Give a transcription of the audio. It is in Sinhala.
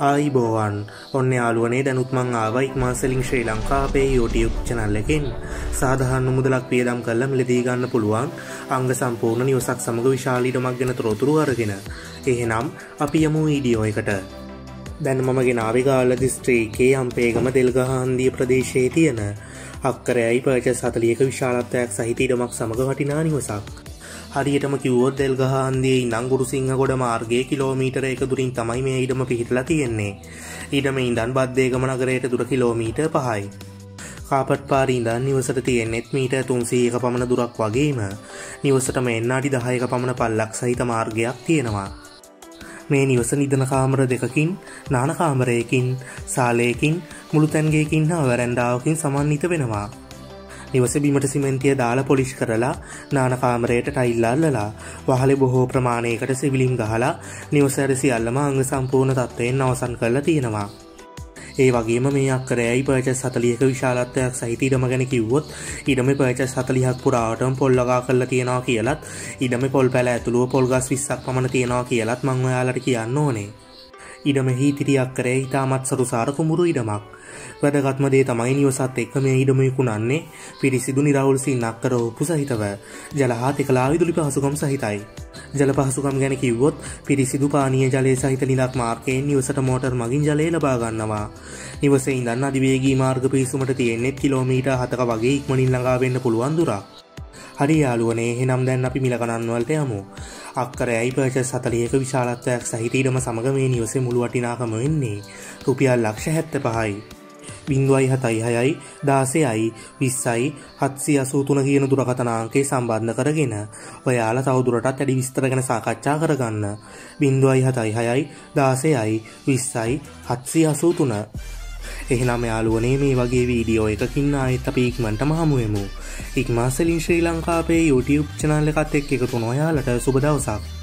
ආයිබෝවන්. ඔන්න යාලුවනේ දැනුත්මං ආව ඉක්මාසලින් ශ්‍රී ලංකාපේ YouTube චනල්ලකින් සාධහන්න මුදලක් පියදම් කල්ල මිලදී ගන්න පුළුවන්. අංග සම්පූර්ණ නිවසක් සමඟ විශාලීටමක් ගැන තොරතුරු අරගෙන. එහෙනම් අපි යමු වීඩියෝ එකට. දැන් මම ගෙනාවිගාල දිස්ත්‍රීකේ අම්පේගම දෙල්ගහන්දිය ප්‍රදේශයේ තියෙන. අක්කරයයි පර්ච සතලියක විශාලත්වයක් සහිත ඉඩමක් සමඟ වටිනා නිවසක්. හරියටම කිව්වොත් දෙල්ගහන්දියේ ඉඳං ගුරුසිංහ ගොඩ මාර්ගයේ කිලෝමීටර එක දුරින් තමයි මේ ඉඩම පිහිටලා තියෙන්නේ. ඉඩම ඉඳන් බද්දේගම නගරයට දුර කිලෝමීටර් පහයි. කාපට් පාරි ඉඳන් නිවසට තියෙන්නෙත් මීට තුන්සීක පමණ දුරක් වගේම නිවසටම එන්න අඩි දහයක පමණ පල්ලක් සහිත මාර්ගයක් තියෙනවා. මේ නිවස නිදන කාමර දෙකකින් නානකාමරයකින් සාලයකින් මුළු තැන්ගේකින් හා වැරැන්ඩාවකින් සමන්විත වෙනවා. නිවස බිමට සිමෙන්තිය දාලා පොලිෂ් කරලා නානකාමරයට ටයිල්ලල්ලලා වහලෙ බොහෝ ප්‍රමාණයකට සිවිලිම් ගහලා නිවසැර සියල්ලම අංග සම්පූර්ණ තත්ත්වයෙන් අවසන් කරලා තියෙනවා. ඒ වගේම මේ අක්කරයයි පර්චස් සතලියක විශාලත්වයක් සහිත ඉඩම ගැන කිව්වොත් ඉඩම පර්චස් සතලිහක් පුරාවටම පොල්ලගා කරලා තියෙනවා කියලත් ඉඩම පොල් පැල ඇතුළුව පොල්ගස් විස්සක් පමණ තියෙනවා කියලත් මංවයාලට කියන්න ඕනේ. ඉඩමෙහි තිරියක් කරේ ඉතාමත් සරුසාර කුමුරු ඉඩමක්. වැදගත්ම දේ තමයි නිවසත් එක්ක මේ ඉඩමයකුණන්නේ පිරිසිදු නිරවුල් සින්නක් කර ඔප්පු සහිතව ජලහා තිකලා විදුලි පහසුකම් සහිතයි. ජල පහසුකම් ගැන කිව්වොත් පිරිසිදු පානීය ජලය සහිත නිලක් මාර්කයෙන් නිවසට මෝටර් මගින් ජලය ලබා ගන්නවා. නිවසේ ඉඳන් අධිවේගී මාර්ග පිසුමට තියෙන්නෙත් කිලෝමීට හතක වගේ ඉක්මනින් ළඟා වෙන්න පුළුවන් දුරක්. හරි යාලුවනේ එහෙනම් දැන් අපි මිලකනන්වලට යමු. අක්කර ඇයි පර්චස් සතලියක විශාලත්වයක් සහිතීටම සමග මේ නිවසේ මුළු වටිනාකම වෙන්නේ. රුපියල් ලක්ෂ හැත්ත පහයි. බිංදුවයි හතයි හයයි දාසයයි විස්සයි හත්සි අසූතුන කියන දුරකතනාංකේ සම්බන්ධ කරගෙන ඔයාල තවදුරටත් ඇඩි විස්තර ගැන සාකච්ඡා කරගන්න. බිංදුවයි හතයි හයයි දාසයයි විස්සයි හත්සි අසූතුන එහෙනම් යාලුවනේ මේ වගේ වීඩියෝ එකකින්න අයත් අප ඉක්මටම හමුවමු ඉක්මාසලින් ශ්‍රී ලංකාපේ YouTube චනල්ල එකත් එක් එකතු නොයාලට සුබදවසක්